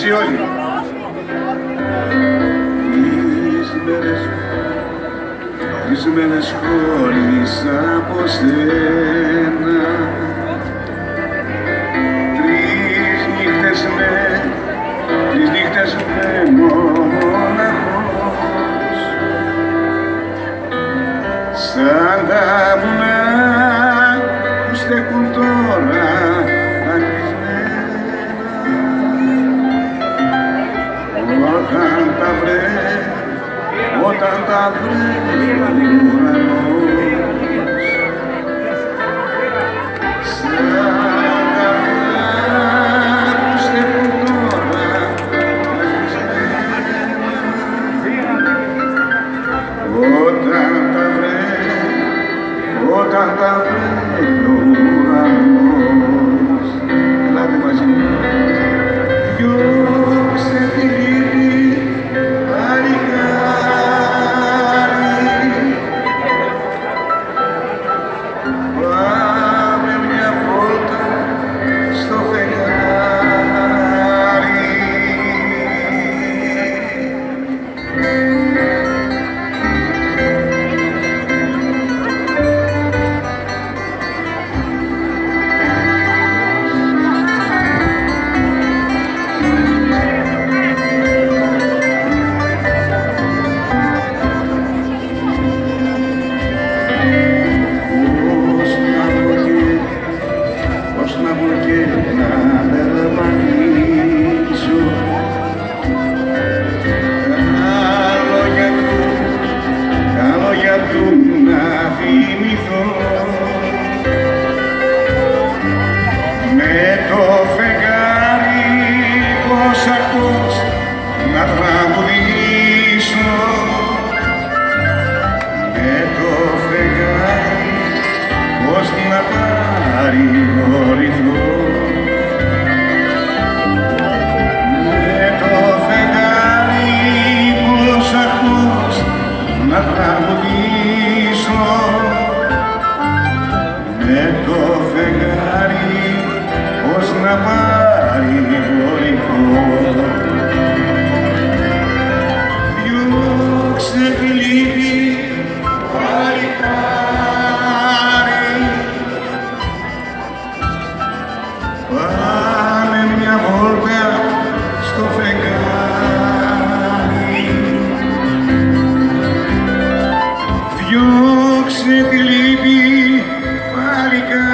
μαζί όλοι. Τις μέρες χώρισα από σένα Τρεις νύχτες με, τρεις νύχτες με μοναχός Σαν τα Когда время. Angelica.